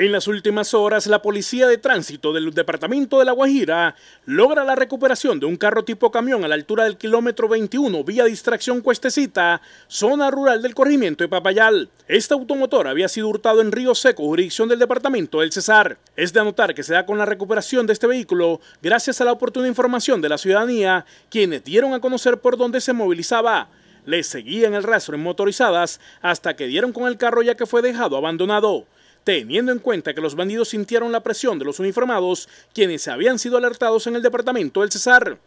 En las últimas horas, la Policía de Tránsito del Departamento de La Guajira logra la recuperación de un carro tipo camión a la altura del kilómetro 21, vía distracción Cuestecita, zona rural del corregimiento de Papayal. Este automotor había sido hurtado en Río Seco, jurisdicción del Departamento del Cesar. Es de anotar que se da con la recuperación de este vehículo gracias a la oportuna información de la ciudadanía, quienes dieron a conocer por dónde se movilizaba. Le seguían el rastro en motorizadas hasta que dieron con el carro ya que fue dejado abandonado teniendo en cuenta que los bandidos sintieron la presión de los uniformados, quienes habían sido alertados en el departamento del Cesar.